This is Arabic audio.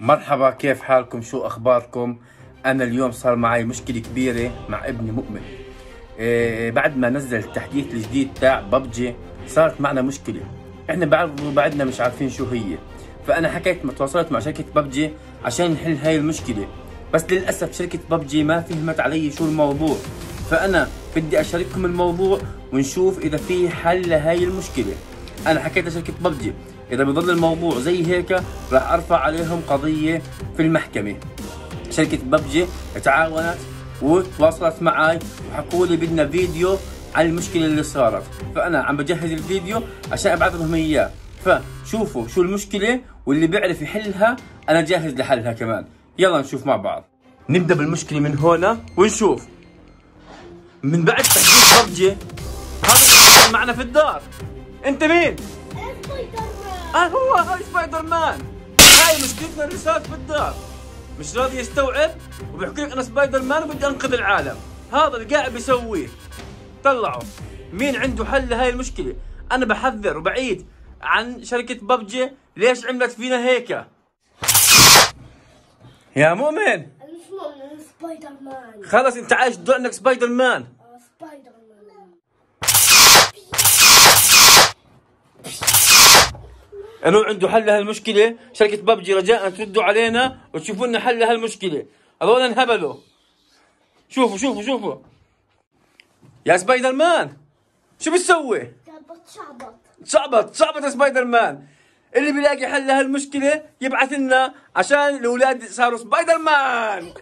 مرحبا كيف حالكم؟ شو أخباركم؟ أنا اليوم صار معي مشكلة كبيرة مع ابني مؤمن. إيه بعد ما نزل التحديث الجديد تاع ببجي صارت معنا مشكلة. إحنا بعد بعدنا مش عارفين شو هي. فأنا حكيت ما تواصلت مع شركة ببجي عشان نحل هاي المشكلة. بس للأسف شركة ببجي ما فهمت علي شو الموضوع. فأنا بدي أشارككم الموضوع ونشوف إذا في حل لهي المشكلة. أنا حكيت لشركة ببجي إذا بضل الموضوع زي هيك راح أرفع عليهم قضية في المحكمة. شركة ببجي تعاونت وتواصلت معي وحكوا لي بدنا فيديو عن المشكلة اللي صارت. فأنا عم بجهز الفيديو عشان ابعث لهم إياه. فشوفوا شو المشكلة واللي بيعرف يحلها أنا جاهز لحلها كمان. يلا نشوف مع بعض. نبدأ بالمشكلة من هنا ونشوف. من بعد تحديث ببجي هذا معنا في الدار. أنت مين؟ هو هاي سبايدر مان هاي مشكلتنا الرسالة في الدار. مش راضي يستوعب وبيحكي لك أنا سبايدر مان وبدي أنقذ العالم. هذا اللي قاعد بيسويه. طلعوا. مين عنده حل لهاي المشكلة؟ أنا بحذر وبعيد عن شركة ببجي. ليش عملت فينا هيك؟ يا مؤمن. أنا مش مؤمن سبايدر مان خلص انت عايش دور إنك سبايدر مان آه، سبايدر مان أنه عنده حل لهالمشكله شركة ببجي رجاء تردوا علينا وتشوفوا لنا حل لهالمشكله هذول انهبلوا. شوفوا شوفوا شوفوا. يا سبايدر مان شو بتسوي؟ صعبت صعبت يا سبايدر مان اللي بيلاقي حل لهالمشكله يبعث لنا عشان الأولاد صاروا سبايدر مان